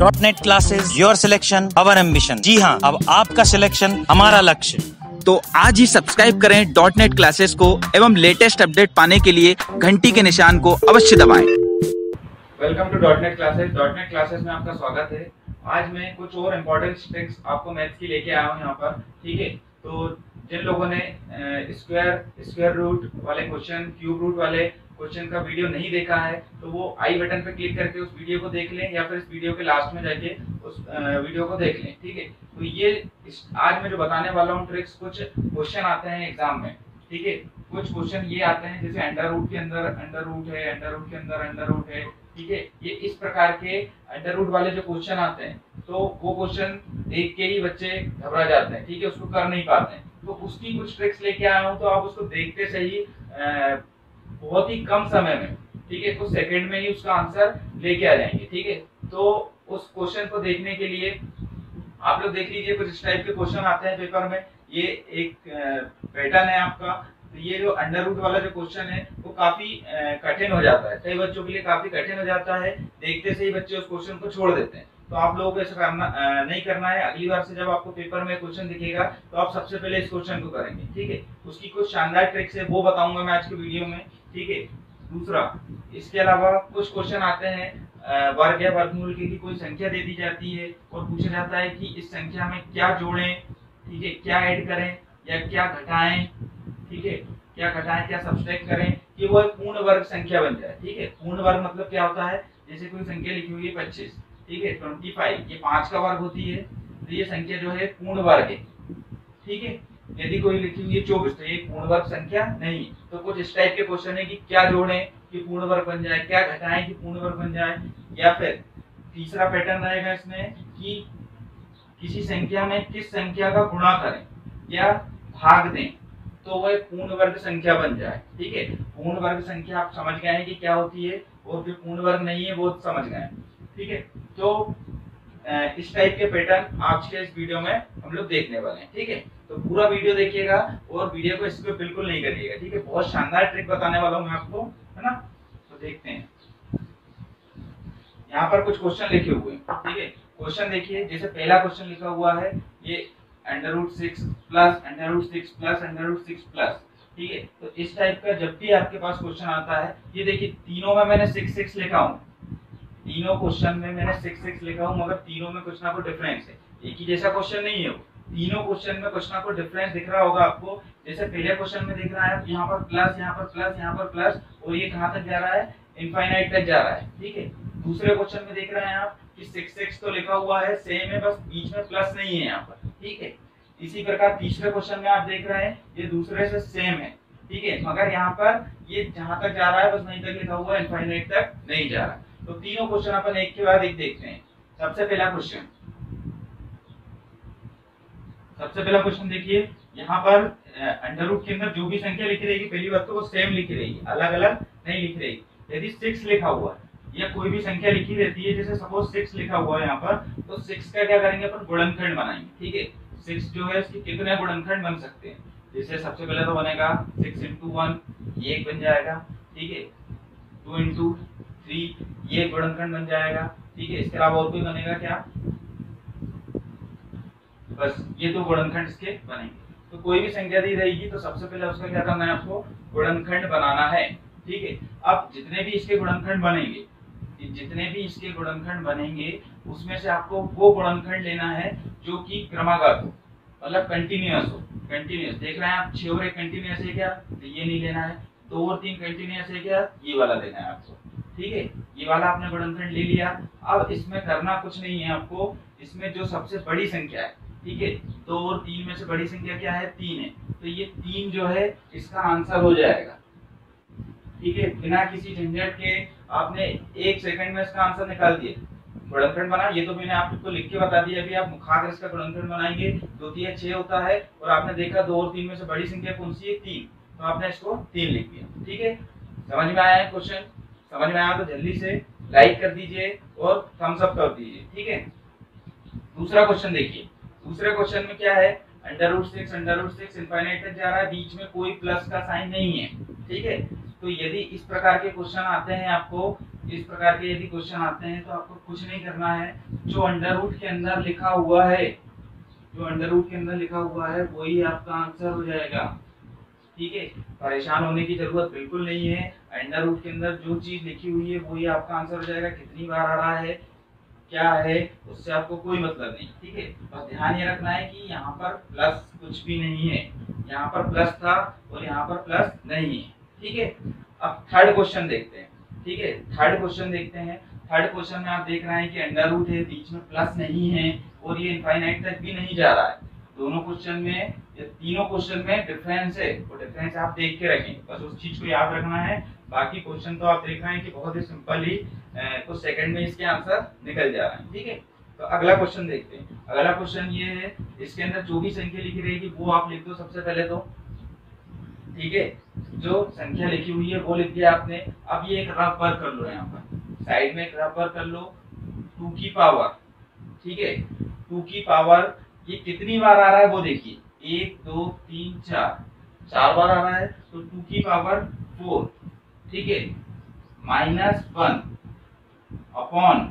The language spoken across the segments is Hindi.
Dot Net Classes your selection our ambition जी हाँ अब आपका सिलेक्शन हमारा लक्ष्य। तो आज ही सब्सक्राइब करें डॉट नेट क्लासेस को एवं लेटेस्ट अपडेट पाने के लिए घंटी के निशान को अवश्य दबाएँ। Welcome to Dot Net Classes Dot Net Classes में आपका स्वागत है। आज मैं कुछ और इम्पोर्टेंट ट्रिक्स आपको मैथ्स की लेके आया हूँ यहाँ पर ठीक है? तो जिन लोगों ने स्क्वायर स्क्वायर रूट वाले क्वेश्चन क्यूब रूट वाले क्वेश्चन का वीडियो नहीं देखा है तो वो आई बटन पे क्लिक करके उस वीडियो को देख लें या फिर इस वीडियो के लास्ट में जाके उस वीडियो को देख लें, ठीक है? तो ये आज मैं जो बताने वाला हूँ ट्रिक्स कुछ क्वेश्चन आते हैं एग्ज़ाम में, ठीक है? कुछ क्वेश्चन ये आते हैं, जैसे अंडर रूट के अंदर अंडर रूट है अंडर रूट के अंदर अंडर रूट है, ठीक है? ये इस प्रकार के अंडर रूट वाले जो क्वेश्चन आते हैं तो वो क्वेश्चन देख के ही बच्चे घबरा जाते हैं, ठीक है? उसको कर नहीं पाते हैं। तो उसकी कुछ ट्रिक्स लेके आया हूँ तो आप उसको देखते सही बहुत ही कम समय में, ठीक है कुछ सेकंड में ही उसका आंसर लेके आ जाएँगे, ठीक है? तो उस क्वेश्चन को देखने के लिए, आप लोग देख लीजिए कुछ इस टाइप के क्वेश्चन आते हैं पेपर में। ये एक पैटर्न है आपका। तो ये जो अंडर रूट वाला जो क्वेश्चन है, वो काफ़ी कठिन हो जाता है। कई बच्चों के लिए काफ़ी कठिन हो जाता है। देखते से ही बच्चे उस क्वेश्चन को छोड़ देते हैं। तो आप लोगों को ऐसा करना नहीं करना है। अगली बार से जब आपको पेपर में क्वेश्चन दिखेगा तो आप सबसे पहले इस क्वेश्चन को करेंगे, ठीक है? उसकी कुछ शानदार ट्रिक्स है, वो बताऊँगा मैं आज के वीडियो में। ठीक है? दूसरा, इसके अलावा कुछ क्वेश्चन आते हैं वर्ग या वर्गमूल की कोई संख्या दे दी जाती है और पूछा जाता है कि इस संख्या में क्या जोड़ें, ठीक है? क्या ऐड करें या क्या घटाएँ, ठीक है? क्या घटाएँ, क्या सब्सट्रैक्ट करें कि वो पूर्ण वर्ग संख्या बन जाए, ठीक है? पूर्ण वर्ग मतलब क्या होता है? जैसे कोई संख्या लिखी हुई है पच्चीस, ठीक है? ट्वेंटी फाइव ये पाँच का वर्ग होती है तो ये संख्या जो है पूर्ण वर्ग है, ठीक है? यदि कोई लिखी हुई है चौबीस तो ये पूर्ण वर्ग संख्या नहीं तो कुछ इस टाइप के क्वेश्चन है कि क्या जोड़े कि पूर्ण वर्ग बन जाए, क्या घटाएँ कि पूर्ण वर्ग बन जाए, या फिर तीसरा पैटर्न रहेगा इसमें कि किसी संख्या में किस संख्या का गुणा करें या भाग दें तो वह पूर्ण वर्ग संख्या बन जाए। ठीक है? पूर्ण वर्ग संख्या आप समझ गए हैं कि क्या होती है? और जो पूर्ण वर्ग नहीं है, वो समझ गए ठीक है? तो इस टाइप के पैटर्न आज के इस वीडियो में हम लोग देखने वाले हैं। ठीक है? तो पूरा वीडियो देखिएगा और वीडियो को इसको बिल्कुल नहीं करिएगा, ठीक है? बहुत शानदार ट्रिक बताने वाला हूँ मैं आपको, है ना? तो देखते हैं। यहाँ पर कुछ क्वेश्चन लिखे हुए हैं, ठीक है? क्वेश्चन देखिए, जैसे पहला क्वेश्चन लिखा हुआ है, ये under root six plus under root six plus under root six plus ठीक है? तो इस टाइप का जब भी आपके पास क्वेश्चन आता है, ये देखिए, तीनों में मैंने सिक्स सिक्स लिखा हूँ। तीनों क्वेश्चन में मैंने सिक्स सिक्स लिखा हूँ, मगर तीनों में कुछ ना कुछ डिफरेंस है। एक ही जैसा क्वेश्चन नहीं है वो। तीनों क्वेश्चन में कुछ ना कुछ डिफरेंस दिख रहा होगा आपको। जैसे पहले क्वेश्चन में दिख रहा है, यहाँ पर प्लस यहाँ पर प्लस यहाँ पर प्लस और ये कहाँ तक जा रहा है? इनफाइनाइट तक जा रहा है, ठीक है? दूसरे क्वेश्चन में देख रहे हैं आप कि सिक्स सिक्स तो लिखा हुआ है सेम है, बस बीच में प्लस नहीं है यहाँ पर, ठीक है? इसी प्रकार तीसरे क्वेश्चन में आप देख रहे हैं, ये दूसरे से सेम है, ठीक है? मगर यहाँ पर ये जहाँ तक जा रहा है, बस नहीं तक लिखा हुआ है इनफाइनाइट तक नहीं जा रहा तो तीनों क्वेश्चन अपन एक के बाद एक देखते हैं। सबसे पहला क्वेश्चन सबसे पहला क्वेश्चन देखिए। यहाँ पर अंडर रूट के अंदर जो भी संख्या लिखी रहेगी, पहली बात तो वो सेम लिखी रहेगी अलग अलग नहीं लिखी रहेगी। यदि सिक्स लिखा हुआ है, या कोई भी संख्या लिखी रहती है, जैसे सपोज़ सिक्स लिखा हुआ है यहाँ पर तो सिक्स का क्या करेंगे अपन? गुणनखंड बनाएँगे, ठीक है? सिक्स जो है, इसके कितने गुणनखंड बन सकते हैं? जैसे सबसे पहले तो बनेगा सिक्स इंटू वन ये एक बन जाएगा, ठीक है? टू इंटू थ्री ये गुणनखंड बन जाएगा, ठीक है? इसके अलावा और कोई बनेगा क्या? बस, ये तो गुणनखंड इसके बनेंगे। तो कोई भी संख्या दी रहेगी तो सबसे पहले उसका क्या करना है आपको? गुणनखंड बनाना है, ठीक है? अब जितने भी इसके गुणनखंड बनेंगे, जितने भी इसके गुणनखंड बनेंगे, उसमें से आपको वो गुणनखंड लेना है जो कि क्रमागत हो मतलब कंटिन्यूअस हो कंटिन्यूस देख रहे हैं आप, छह और एक कंटिन्यूअस है क्या? तो ये नहीं लेना है, दो और तीन कंटिन्यूअस है क्या? ये वाला लेना है आपको, ठीक है? ये वाला आपने गुणनखंड ले लिया। अब इसमें करना कुछ नहीं है आपको, इसमें जो सबसे बड़ी संख्या है ठीक है? दो और तीन में से बड़ी संख्या क्या है? तीन है। तो ये तीन जो है, इसका आंसर हो जाएगा। ठीक है? बिना किसी झंझट के आपने एक सेकंड में इसका आंसर निकाल दिया। गुणनखंड बना, ये तो मैंने आपको लिख के बता दिया। अभी आप मुखाग्र इसका गुणनखंड बनाएँगे, दो तीन छह होता है, और आपने देखा दो और तीन में से बड़ी संख्या कौन सी है? तीन। तो आपने इसको तीन लिख दिया। ठीक है? समझ में आया है क्वेश्चन समझ में आया तो जल्दी से लाइक कर दीजिए और थम्स अप कर दीजिए। ठीक है? दूसरा क्वेश्चन देखिए। दूसरे क्वेश्चन में क्या है? Under root six under root six infinite तक जा रहा है, बीच में कोई प्लस का साइन नहीं है। ठीक है? तो यदि इस प्रकार के क्वेश्चन आते हैं आपको, इस प्रकार के यदि क्वेश्चन आते हैं तो आपको कुछ नहीं करना है। जो अंडर रूट के अंदर लिखा हुआ है, जो अंडर रूट के अंदर लिखा हुआ है, वही आपका आंसर हो जाएगा। ठीक है? परेशान होने की ज़रूरत बिल्कुल नहीं है। अंडर रूट के अंदर जो चीज़ लिखी हुई है, वही आपका आंसर हो जाएगा। कितनी बार आ रहा है? क्या है, उससे आपको कोई मतलब नहीं, ठीक है? बस ध्यान ये रखना है कि यहाँ पर प्लस कुछ भी नहीं है। यहाँ पर प्लस था और यहाँ पर प्लस नहीं है, ठीक है? अब थर्ड क्वेश्चन देखते हैं, ठीक है? थर्ड क्वेश्चन देखते हैं। थर्ड क्वेश्चन में आप देख रहे हैं कि अंडर रूट है, बीच में प्लस नहीं है और ये इनफाइनाइट तक भी नहीं जा रहा है। दोनों क्वेश्चन में, ये तीनों क्वेश्चन में डिफरेंस है वो डिफरेंस आप देख के रखें। बस उस चीज़ को याद रखना है। बाकी क्वेश्चन तो आप देख रहे हैं कि बहुत ही सिंपल ही कुछ सेकंड में इसके आंसर निकल जा रहे हैं, ठीक है? तो अगला क्वेश्चन देखते हैं। अगला क्वेश्चन ये है, इसके अंदर जो भी संख्या लिखी रहेगी, वो आप लिख दो सबसे पहले तो ठीक है? जो संख्या लिखी हुई है, वो लिख दिया आपने। अब ये एक रफ वर्क कर लो यहाँ पर। साइड में एक रफ वर्क कर लो। टू की पावर ठीक है? टू की पावर ये कितनी बार आ रहा है वो देखिए। एक, दो, तीन, चार। चार बार आ रहा है तो टू की पावर फोर ठीक है? माइनस वन अपॉन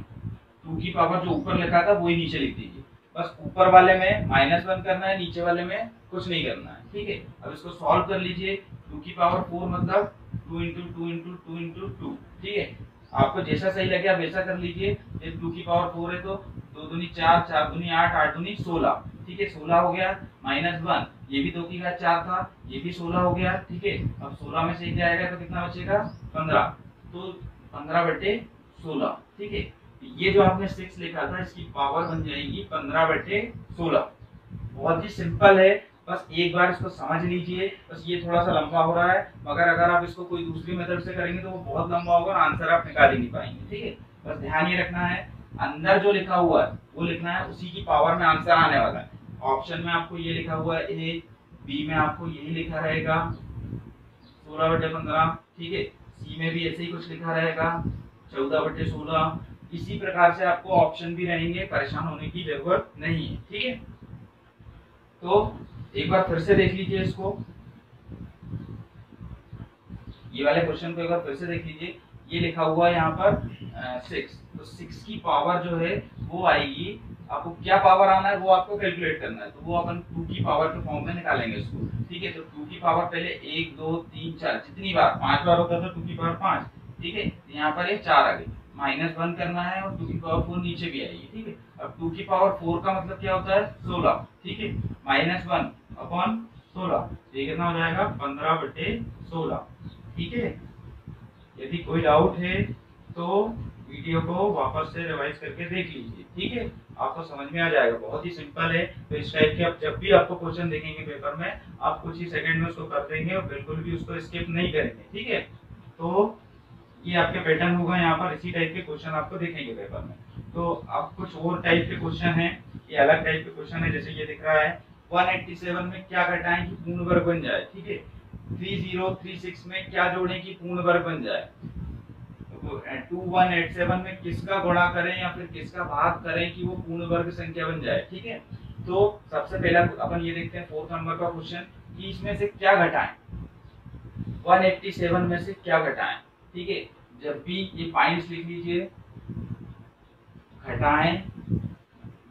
टू की पावर जो ऊपर लिखा था, वही नीचे लिख दीजिए। बस ऊपर वाले में माइनस वन करना है, नीचे वाले में कुछ नहीं करना है, ठीक है? अब इसको सॉल्व कर लीजिए। टू की पावर फोर मतलब two into two into two into two, ठीक है? आपको जैसा सही लगे आप वैसा कर लीजिए। टू की पावर फोर है तो दो दूनी चार चार दूनी आठ आठ दूनी सोलह। ठीक है, सोलह हो गया माइनस वन ये भी दो की घात चार था, ये भी सोलह हो गया, ठीक है, अब सोलह में से एक जाएगा तो कितना बचेगा, पंद्रह तो पंद्रह बटे सोलह, ठीक है, ये जो आपने सिक्स लिखा था, इसकी पावर बन जाएगी पंद्रह बटे सोलह, बहुत ही सिंपल है, बस एक बार इसको समझ लीजिए, बस ये थोड़ा सा लंबा हो रहा है, मगर अगर आप इसको कोई दूसरी मेथड से करेंगे तो वो बहुत लंबा होगा और आंसर आप निकाल ही नहीं पाएँगे, ठीक है, बस ध्यान ये रखना है, अंदर जो लिखा हुआ है, वो लिखना है, उसी की पावर में आंसर आने वाला है। ऑप्शन में आपको ये लिखा हुआ है ए, बी में आपको यही लिखा रहेगा, सोलह बटे पंद्रह, ठीक है? सी में भी ऐसे ही कुछ लिखा रहेगा, चौदह बटे सोलह। इसी प्रकार से आपको ऑप्शन भी रहेंगे, परेशान होने की ज़रूरत नहीं है, ठीक है? तो एक बार फिर से देख लीजिए इसको। ये वाले क्वेश्चन को एक बार फिर से देख लीजिए। ये लिखा हुआ है यहाँ पर सिक्स तो सिक्स की पावर जो है, वो आएगी आपको क्या पावर आना है वो आपको कैलकुलेट करना है। तो वो अपन टू की पावर के फॉर्म में निकालेंगे इसको ठीक है तो टू की पावर पहले एक, दो, तीन, चार, जितनी बार पाँच बार होता था टू की पावर पाँच। ठीक है तो यहाँ पर ये चार आ गई माइनस वन करना है और टू की पावर फोर नीचे भी आएगी। ठीक है, अब टू की पावर फोर का मतलब क्या होता है? सोलह। ठीक है माइनस वन अपॉन सोलह। ये कितना हो जाएगा? पंद्रह बटे सोलह। ठीक है, यदि कोई डाउट है तो वीडियो को वापस से रिवाइज करके देख लीजिए। ठीक है आपको समझ में आ जाएगा। बहुत ही सिंपल है। तो इस टाइप के आप जब भी आपको क्वेश्चन देखेंगे पेपर में, आप कुछ ही सेकंड में उसको कर देंगे और बिल्कुल भी उसको स्किप नहीं करेंगे, ठीक है? तो ये आपके पैटर्न होगा यहाँ पर। इसी टाइप के क्वेश्चन आपको देखेंगे पेपर में। तो अब कुछ और टाइप के क्वेश्चन है। ये अलग टाइप के क्वेश्चन है, जैसे ये दिख रहा है। 187 में क्या घटाएँ कि पूर्ण वर्ग बन जाए, ठीक है? 3036 में क्या जोड़ें कि पूर्ण वर्ग बन जाए? टू वन एट सेवन में किसका गुणा करें या फिर किसका भाग करें कि वो पूर्ण वर्ग संख्या बन जाए, ठीक है? तो सबसे पहला अपन ये देखते हैं फोर्थ नंबर का क्वेश्चन कि इसमें से क्या घटाएँ? 187 में से क्या घटाएँ? ठीक है? जब भी ये पॉइंट्स लिख लीजिए, घटाएँ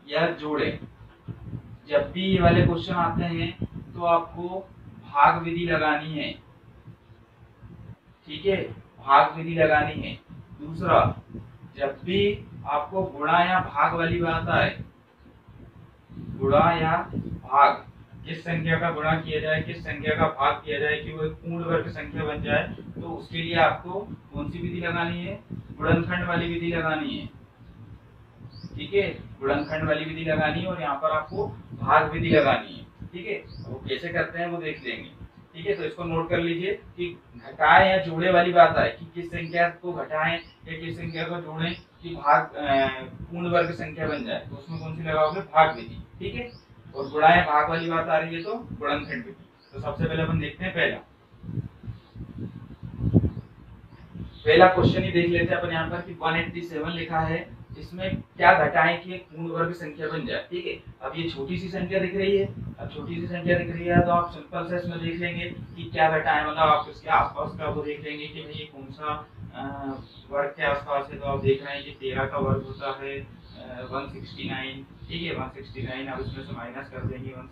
या जोड़ें। जब भी ये वाले क्वेश्चन आते हैं तो आपको भाग विधि लगानी है। ठीक है? भाग विधि लगानी है। दूसरा, जब भी आपको गुणा या भाग वाली बात आए, गुणा या भाग, किस संख्या का गुणा किया जाए, किस संख्या का भाग किया जाए कि वो एक पूर्ण वर्ग संख्या बन जाए तो उसके लिए आपको कौन सी विधि लगानी है? गुणनखंड वाली विधि लगानी है। ठीक है? गुणनखंड वाली विधि लगानी है और यहाँ पर आपको भाग विधि लगानी है। ठीक है? वो कैसे करते हैं वो देख लेंगे। ठीक है तो इसको नोट कर लीजिए कि घटाए या जोड़े वाली बात आए, कि किस संख्या को घटाएँ या किस संख्या को जोड़ें, कि भाग पूर्ण वर्ग संख्या बन जाए तो उसमें कौन सी लगाओगे भाग विधि ठीक है? और गुणाएँ भाग वाली बात आ रही है तो गुणनखंड विधि तो सबसे पहले अपन देखते हैं पहला। पहला क्वेश्चन ही देख लेते हैं अपन यहाँ पर कि 187 लिखा है। इसमें क्या घटाएँ कि एक पूर्ण वर्ग संख्या बन जाए? ठीक है, अब ये छोटी सी संख्या दिख रही है, अब छोटी सी संख्या दिख रही है तो आप सिंपल से इसमें देख लेंगे कि क्या घटाएँ मतलब आप इसके आसपास का वो देख लेंगे कि भाई ये कौन सा वर्ग के आसपास है तो आप देख रहे हैं कि तेरह का वर्ग होता है वन ठीक है वन सिक्सटी नाइन इसमें से माइनस कर देंगे वन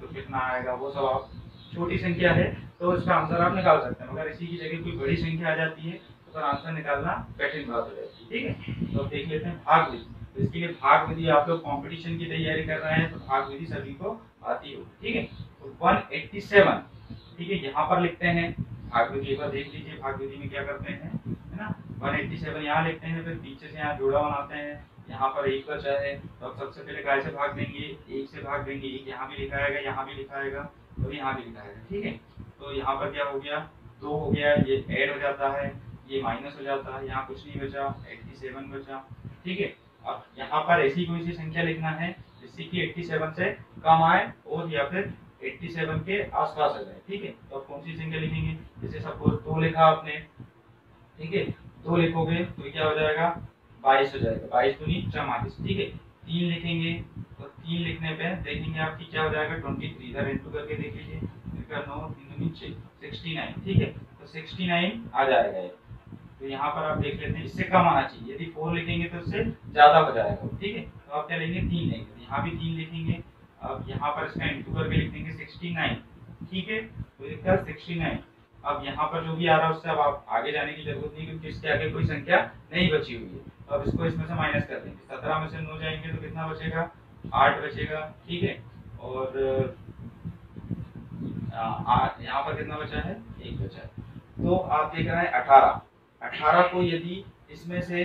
तो कितना आएगा, वो सब आप, छोटी संख्या है तो इसका आंसर आप निकाल सकते हैं, मगर इसी की जगह कोई बड़ी संख्या आ जाती है तो फिर आंसर निकालना कठिन बात हो जाती है। ठीक है? तो देख लेते हैं भाग विधि तो इसके लिए भाग विधि आप लोग कॉम्पिटिशन की तैयारी कर रहे हैं तो भाग विधि सभी को आती हो ठीक है? तो 187 ठीक है? यहाँ पर लिखते हैं। भाग विधि एक बार देख लीजिए भाग विधि में क्या करते हैं, है ना? 187 यहाँ लिखते हैं, फिर पीछे से यहाँ जोड़ा बनाते हैं। यहाँ पर एक बचा है तो अब सबसे पहले काय से भाग देंगे? एक से भाग देंगे। एक यहाँ भी लिखा आएगा, यहाँ भी लिखा आएगा और यहाँ भी लिखा आएगा। ठीक है? तो यहाँ पर क्या हो गया? दो हो गया, ये ऐड हो जाता है। ये माइनस हो जाता है, यहाँ कुछ नहीं बचा एट्टी सेवन बचा ठीक है? अब यहाँ पर ऐसी कोई सी संख्या लिखना है जिससे कि एट्टी सेवन से कम आए और या फिर 87 के आसपास आ जाए, ठीक है? तो अब कौन सी संख्या लिखेंगे? जैसे सपोज़ दो लिखा आपने, ठीक है? दो लिखोगे तो क्या हो जाएगा? बाईस हो जाएगा, बाईस दूनी चौवालीस, ठीक है? तीन लिखेंगे तो तीन लिखने पे देखेंगे आपकी क्या हो जाएगा? ट्वेंटी थ्री इधर इंटू करके देख लीजिए नौ, तीन दूनी सिक्सटी नाइन ठीक है? तो सिक्सटी नाइन आ जाएगा ये तो यहाँ पर आप देख लेते हैं, इससे कम आना चाहिए। यदि फोर लिखेंगे तो इससे ज़्यादा हो जाएगा, ठीक है? तो आप क्या लेंगे तीन लेंगे तो यहाँ भी तीन लिखेंगे। अब यहाँ पर इसका इंटू करके लिख देंगे सिक्सटी नाइन ठीक है? तो इसका सिक्सटी नाइन अब यहाँ पर जो भी आ रहा है, उससे अब आप आगे जाने की ज़रूरत नहीं, क्योंकि इसके आगे कोई संख्या नहीं बची हुई है। तो अब इसको इसमें से माइनस कर देंगे। सत्रह में से नौ जाएँगे तो कितना बचेगा? आठ बचेगा, ठीक है? और यहाँ पर कितना बचा है? एक बचा है। तो आप देख रहे हैं अठारह। अठारह को यदि इसमें से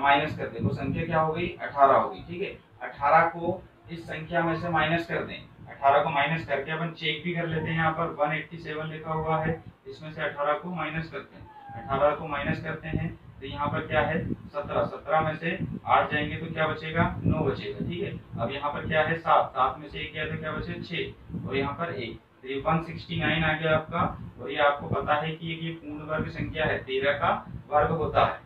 माइनस कर दें वो संख्या क्या हो गई? अठारह होगी ठीक है? अठारह को इस संख्या में से माइनस कर दें। अठारह को माइनस करके अपन चेक भी कर लेते हैं यहाँ पर 187 लिखा हुआ है, इसमें से अठारह को माइनस करते हैं। अठारह को माइनस करते हैं तो यहाँ पर क्या है? सत्रह। सत्रह में से आठ जाएँगे तो क्या बचेगा? नौ बचेगा, ठीक है? अब यहाँ पर क्या है? सात। सात में से एक गया तो क्या बचे? छह। और यहाँ पर एक। तो ये 169 आ गया आपका, और ये आपको पता है कि ये पूर्ण वर्ग संख्या है, तेरह का वर्ग होता है।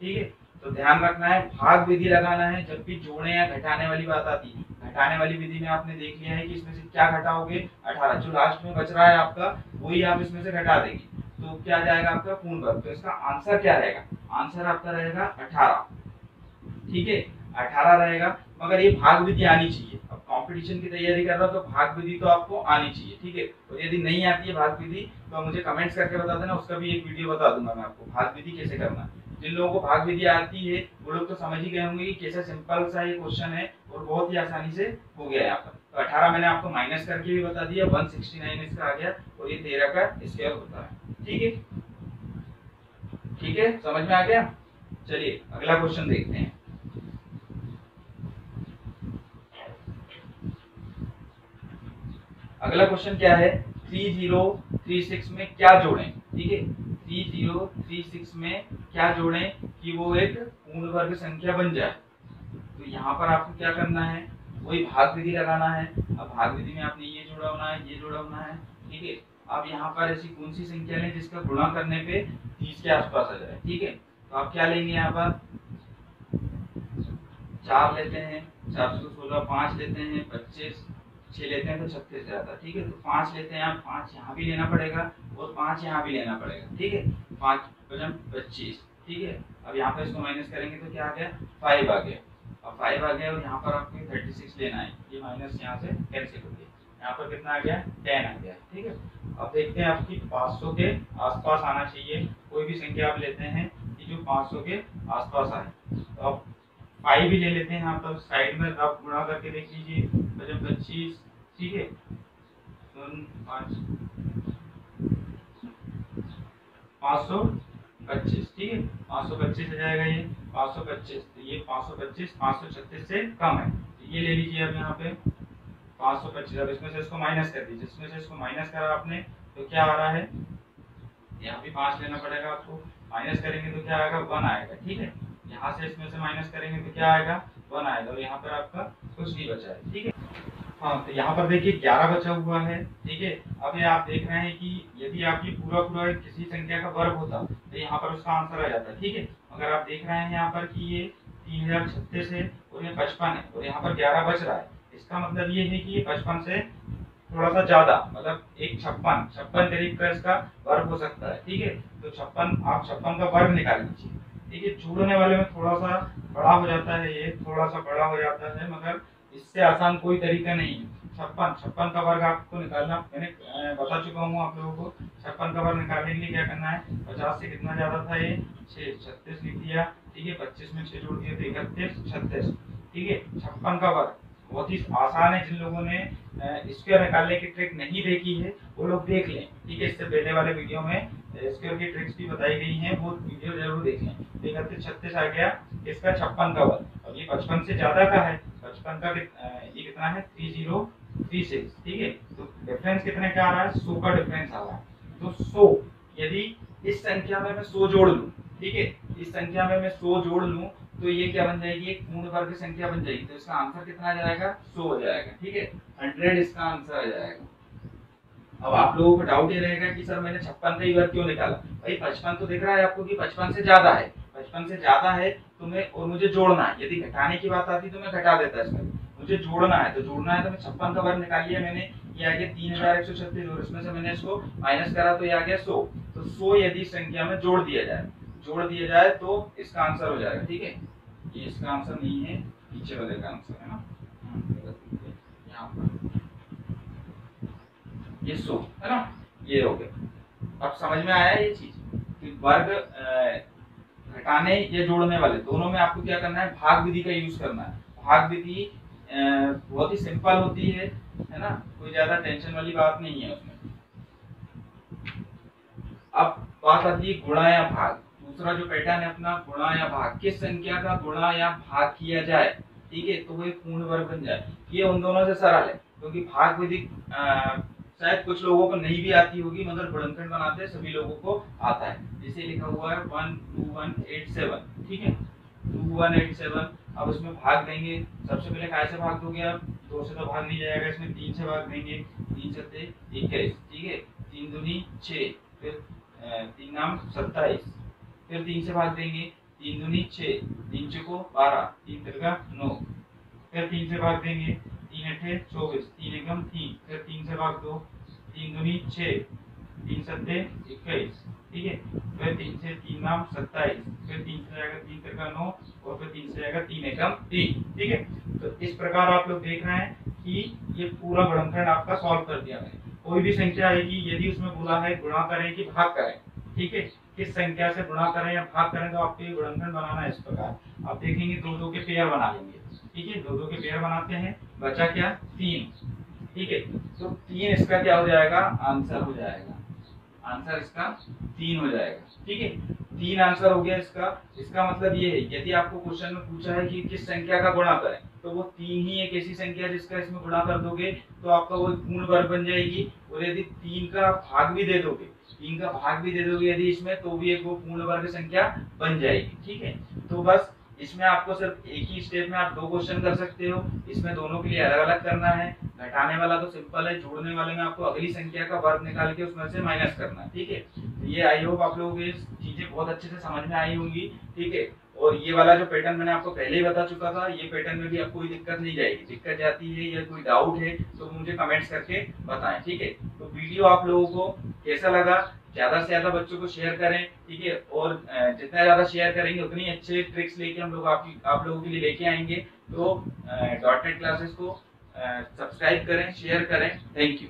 ठीक है? तो ध्यान रखना है, भाग विधि लगाना है, जब भी जोड़ने या घटाने वाली बात आती है। घटाने वाली विधि में आपने देख लिया है कि इसमें से क्या घटाओगे? अठारह। जो लास्ट में बच रहा है आपका, वही आप इसमें से घटा देंगे। तो क्या जाएगा आपका पूर्ण वर्ग? तो इसका आंसर क्या रहेगा? आंसर आपका रहेगा अठारह। ठीक है? अठारह रहेगा, मगर ये भाग विधि आनी चाहिए। अब कंपटीशन की तैयारी कर रहा हो तो भाग विधि तो आपको आनी चाहिए, ठीक है? और यदि नहीं आती है भाग विधि तो मुझे कमेंट्स करके बता देना, उसका भी एक वीडियो बता दूँगा मैं आपको भाग विधि कैसे करना जिन लोगों को भाग विधि आती है, वो लोग तो समझ ही गए होंगे कि कैसा सिंपल सा ये क्वेश्चन है, और बहुत ही आसानी से हो गया यहाँ पर। तो अठारह मैंने आपको माइनस करके भी बता दिया वन सिक्सटी नाइन इसका आ गया, और ये तेरह का स्क्वायर होता है, ठीक है? ठीक है? समझ में आ गया? चलिए, अगला क्वेश्चन देखते हैं। अगला क्वेश्चन क्या है? थ्री ज़ीरो थ्री सिक्स में क्या जोड़ें? ठीक है? थ्री ज़ीरो थ्री सिक्स में क्या जोड़ें कि वो एक पूर्ण वर्ग संख्या बन जाए? तो यहाँ पर आपको क्या करना है? वही भाग विधि लगाना है। अब भाग विधि में आपने ये जोड़ा होना है, ये जोड़ा होना है। ठीक है? अब यहाँ पर ऐसी कौन सी संख्या लें जिसका गुणा करने पे तीस के आसपास आ जाए? ठीक है? तो आप क्या लेंगे यहाँ पर? चार लेते हैं, चार सौ सोलह, पाँच लेते हैं, पच्चीस छह लेते हैं तो छत्तीस जाता है ठीक है? तो पाँच लेते हैं आप, पाँच यहाँ भी लेना पड़ेगा और पाँच यहाँ भी लेना पड़ेगा, ठीक है? पाँच वज़न पच्चीस, ठीक है? अब यहाँ पर इसको माइनस करेंगे तो क्या आ गया? फाइव आ गया। अब फाइव आ गया और यहाँ पर आपको थर्टी सिक्स लेना है। ये माइनस यहाँ से कैंसिल हो गया। यहाँ पर कितना आ गया? टेन आ गया, ठीक है? अब देखते हैं आपकी 500 के आसपास आना चाहिए। कोई भी संख्या आप लेते हैं कि जो 500 के आसपास आए। तो अब फाइव भी ले लेते हैं यहाँ पर। साइड में रफ गुणा करके देख लीजिए। वज़न पच्चीस ठीक है? पाँच सौ पच्चीस। ठीक है? पाँच सौ पच्चीस आ जाएगा ये। पाँच सौ पच्चीस। तो ये पाँच सौ पच्चीस, पाँच सौ छत्तीस से कम है। तो ये ले लीजिए अब यहाँ पे। पाँच सौ पच्चीस। अब इसमें से इसको माइनस कर दीजिए। इसमें से इसको माइनस करा आपने तो क्या आ रहा है? यहाँ भी पाँच लेना पड़ेगा आपको। माइनस करेंगे तो क्या आएगा? वन आएगा। ठीक है? यहाँ से इसमें से माइनस करेंगे तो क्या आएगा? वन आएगा और यहाँ पर आपका कुछ नहीं बचा है, ठीक है? हाँ तो यहाँ पर देखिए ग्यारह बचा हुआ है, ठीक है? अब ये आप देख रहे हैं कि यदि आपकी पूरा पूरा किसी संख्या का वर्ग होता तो यहाँ पर उसका आंसर आ जाता, ठीक है? अगर आप देख रहे हैं यहाँ पर कि ये तीन हज़ार छत्तीस है और ये पचपन है और यहाँ पर ग्यारह बच रहा है। इसका मतलब ये है कि ये पचपन से थोड़ा सा ज़्यादा मतलब एक छप्पन छप्पन करीब का इसका वर्ग हो सकता है, ठीक है? तो छप्पन, आप छप्पन का वर्ग निकाल लीजिए। है जोड़ने वाले में थोड़ा सा बड़ा हो जाता है, ये थोड़ा सा बड़ा हो जाता है, मगर इससे आसान कोई तरीका नहीं है। छप्पन छप्पन का वर्ग आपको निकालना, मैंने बता चुका हूँ आप लोगों को, छप्पन का वर्ग निकालने के लिए क्या करना है, पचास से कितना ज़्यादा था ये? छह, छत्तीस लिख दिया, ठीक है, पच्चीस में छह जोड़ दिया तो इकतीस, छत्तीस, ठीक है, छप्पन का वर्ग। बहुत ही आसान है जिन लोगों ने स्क्वायर निकालने की ट्रिक नहीं देखी है, वो लोग देख लें, ठीक है, इससे पहले वाले वीडियो में स्क्वायर की ट्रिक्स भी बताई गई हैं, वो वीडियो ज़रूर देख। इकतीस छत्तीस आ गया, इसका छप्पन का वर्ग। अब ये पचपन से ज़्यादा का है। पचपन का ये कितना है? थ्री ज़ीरो थ्री सिक्स, ठीक है? तो डिफरेंस कितने का आ रहा है? सो का डिफरेंस आ रहा है। तो सो, यदि इस संख्या में मैं सो जोड़ लू, ठीक है? इस संख्या में मैं सो जोड़ लू तो ये क्या बन जाएगी? एक पूर्ण वर्ग संख्या बन जाएगी। तो इसका आंसर कितना आ जाएगा? सो हो जाएगा, ठीक है? हंड्रेड इसका आंसर आ जाएगा। अब आप लोगों को डाउट ये रहेगा कि सर मैंने छप्पन का ही वर्ग क्यों निकाला? भाई, पचपन तो दिख रहा है आपको कि पचपन से ज़्यादा है। पचपन से ज़्यादा है तो मैं, और मुझे जोड़ना है। यदि घटाने की बात आती तो मैं घटा देता इसमें। मुझे जोड़ना है तो जोड़ना है तो मैं छप्पन का वर्ग निकाल लिया मैंने। ये आ गया तीन हज़ार एक सौ छत्तीस, और इसमें से मैंने इसको माइनस करा तो ये आ गया सो। तो सो यदि संख्या में जोड़ दिया जाए, जोड़ दिया जाए तो इसका आंसर हो जाएगा, ठीक है? ये इसका आंसर नहीं है, पीछे वाले का आंसर है ना? यहाँ पर। ये सो, है ना? ये हो गया। अब समझ में आया ये चीज़ कि वर्ग घटाने या जोड़ने वाले, दोनों में आपको क्या करना है? भाग विधि का यूज़ करना है। भाग विधि बहुत ही सिंपल होती है है ना? कोई ज़्यादा टेंशन वाली बात नहीं है उसमें। अब बात आती है गुणा या भाग। दूसरा जो पैटर्न है अपना, गुणा या भाग। किस संख्या का गुणा या भाग किया जाए? ठीक है? तो वो एक पूर्ण वर्ग बन जाए। ये उन दोनों से सरल है, क्योंकि भाग विधि शायद कुछ लोगों को नहीं भी आती होगी, मगर गुणनखंड बनाते सभी लोगों को आता है। जैसे लिखा हुआ है one two one eight seven ठीक है? टू वन एट सेवन अब उसमें भाग देंगे। सबसे पहले कैसे भाग दोगे आप? दो से तो भाग नहीं जाएगा, इसमें तीन से भाग देंगे। तीन सत्ते इक्कीस। ठीक है? तीन दूनी छः फिर तीन नाम सत्ताईस। फिर तीन से भाग देंगे। तीन दूनी छः तीन चौको बारह। तीन तिरका नौ। फिर तीन से भाग देंगे। तीन अठे चौबीस। तीन एकम तीन, फिर तीन से भाग दो, तीन दूनी छः तीन सत्ते इक्कीस। ठीक है? फिर तीन से तीन नाम सत्ताईस। फिर तीन से जाएगा तीन तिरका नौ, और फिर तीन से जाएगा तीन एकम तीन। ठीक है? तो इस प्रकार आप लोग देख रहे हैं कि ये पूरा गुणनखंड आपका सॉल्व कर दिया मैंने कोई भी संख्या आएगी, यदि उसमें बोला है, गुणा करें कि भाग करें। ठीक है? किस संख्या से गुणा करें या भाग करें तो आपको ये गुणनखंड बनाना है इस प्रकार। आप देखेंगे दो दो के पेयर बना लेंगे। ठीक है दो दो के पेयर बनाते हैं, बचा क्या? तीन। ठीक है तो तीन इसका क्या हो जाएगा? आंसर हो जाएगा। आंसर इसका तीन हो जाएगा। ठीक है, तीन आंसर हो गया इसका। इसका मतलब ये है, यदि आपको क्वेश्चन में पूछा है कि किस संख्या का गुणा करें तो वो तीन ही एक ऐसी संख्या जिसका इसमें गुणा कर दोगे तो आपका वो पूर्ण वर्ग बन जाएगी। और यदि तीन का भाग भी दे दोगे, तीन का भाग भी दे दोगे यदि इसमें तो भी एक वो पूर्ण वर्ग संख्या बन जाएगी। ठीक है तो बस इसमें आपको सिर्फ़ एक ही स्टेप में आप दो क्वेश्चन कर सकते हो। इसमें दोनों के लिए अलग अलग करना है। घटाने वाला तो सिंपल है, जोड़ने वाले में आपको अगली संख्या का वर्ग निकाल के उसमें से माइनस करना है, ठीक है? तो ये आई होप आप लोगों को चीज़ें बहुत अच्छे से समझ में आई होंगी, ठीक है? और ये वाला जो पैटर्न मैंने आपको पहले ही बता चुका था, ये पैटर्न में भी आपको कोई दिक्कत नहीं जाएगी। दिक्कत जाती है या कोई डाउट है तो मुझे कमेंट्स करके बताएँ, ठीक है? तो वीडियो आप लोगों को कैसा लगा? ज़्यादा से ज़्यादा बच्चों को शेयर करें ठीक है? और जितना ज़्यादा शेयर करेंगे उतनी अच्छे ट्रिक्स लेके हम लोग आप, आप लोगों के लिए लेके आएँगे। तो डॉट नेट क्लासेस को सब्सक्राइब करें शेयर करें। Thank you